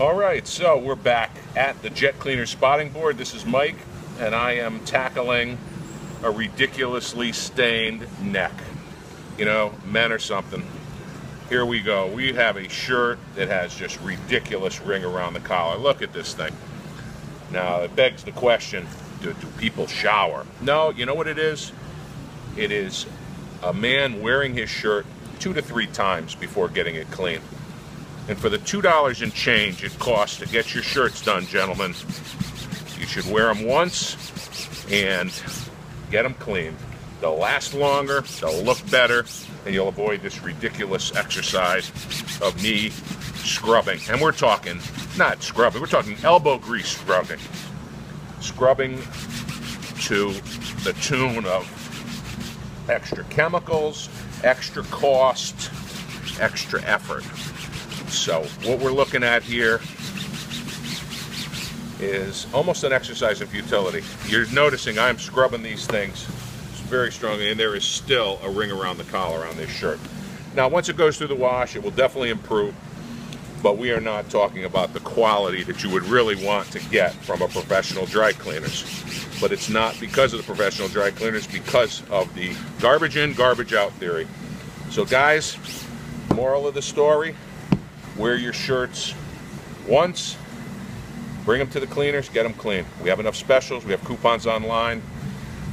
All right, so we're back at the Jet Cleaner spotting board. This is Mike, and I am tackling a ridiculously stained neck. You know, men or something. Here we go. We have a shirt that has just ridiculous ring around the collar. Look at this thing. Now, it begs the question, do, do people shower? No, you know what it is? It is a man wearing his shirt two to three times before getting it clean. And for the $2 and change it costs to get your shirts done, gentlemen, you should wear them once and get them clean. They'll last longer, they'll look better, and you'll avoid this ridiculous exercise of knee scrubbing. And we're talking, not scrubbing, we're talking elbow grease scrubbing. Scrubbing to the tune of extra chemicals, extra cost, extra effort. So what we're looking at here is almost an exercise in futility. You're noticing I'm scrubbing these things very strongly and there is still a ring around the collar on this shirt. Now once it goes through the wash it will definitely improve but we are not talking about the quality that you would really want to get from a professional dry cleaners. But it's not because of the professional dry cleaners, because of the garbage in, garbage out theory. So guys, moral of the story, wear your shirts once, bring them to the cleaners, get them clean. We have enough specials, we have coupons online.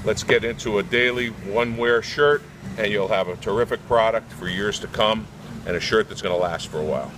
Let's get into a daily one wear shirt and you'll have a terrific product for years to come and a shirt that's gonna last for a while.